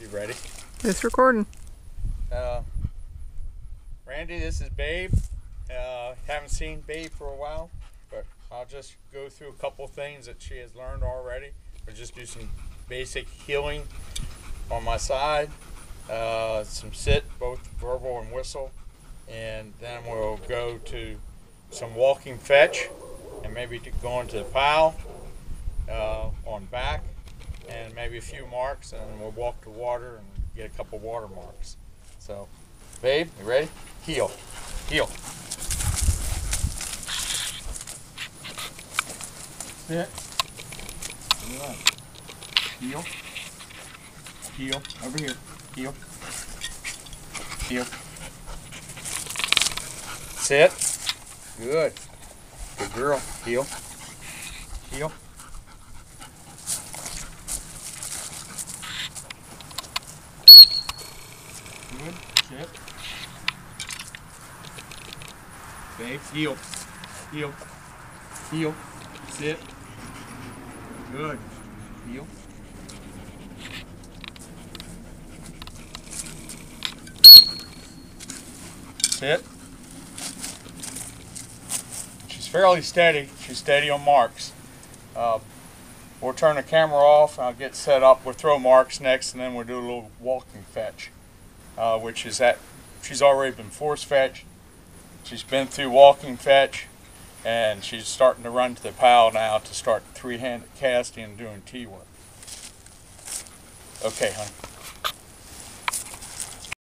You ready? It's recording. Uh, Randy, this is Babe. Uh, haven't seen Babe for a while, but I'll just go through a couple things that she has learned already. We'll just do some basic heeling on my side, uh, some sit, both verbal and whistle, and then we'll go to some walking fetch, and maybe to go into the pile uh, on back, and maybe a few marks, and we'll walk to water and get a couple water marks. So, babe, you ready? Heel, heel. Sit. Good. Heel. Heel. Over here. Heel. Heel. Sit. Good. Good girl. Heel. Heel. Good. Babe, heel. Heel. Heel. Sit. Good. Heel. Sit. She's fairly steady. She's steady on marks. Uh, we'll turn the camera off. I'll get set up. We'll throw marks next, and then we'll do a little walking fetch, uh, which is that she's already been force fetched. She's been through walking fetch, and she's starting to run to the pile now to start three-handed casting and doing T work. Okay, honey.